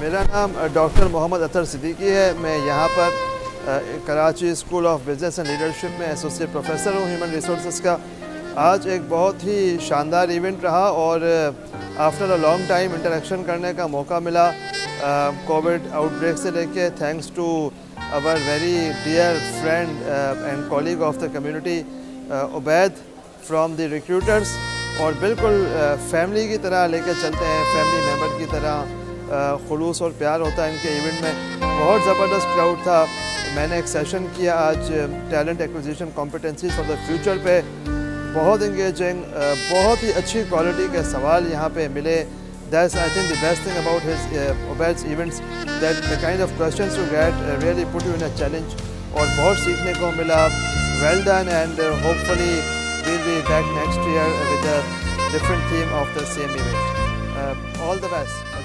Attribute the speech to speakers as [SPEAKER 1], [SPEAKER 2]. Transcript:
[SPEAKER 1] मेरा नाम डॉक्टर मोहम्मद अतर सिद्दीकी है। मैं यहाँ पर Karachi school of business and leadership में एसोसिएट प्रोफेसर हूँ, ह्यूमन रिसोर्स का। आज एक बहुत ही शानदार इवेंट रहा और after a long time interaction करने का मौका मिला कोविड आउटब्रेक से लेके thanks to our very dear friend and colleague of the community Ubaid from the recruiters. और बिल्कुल फैमिली की तरह लेकर चलते हैं, फैमिली मेंबर की तरह। खलूस और प्यार होता है इनके इवेंट में। बहुत ज़बरदस्त क्राउड था। मैंने एक सेशन किया आज talent acquisition competency for the future पे। बहुत इंगेजिंग बहुत ही अच्छी क्वालिटी के सवाल यहाँ पे मिले। That's I think the best thing about his Ubaid's events that the kind of questions you get really put you in a challenge और बहुत सीखने को मिला। Well done and hopefully will be back next year with different theme of the same event all the best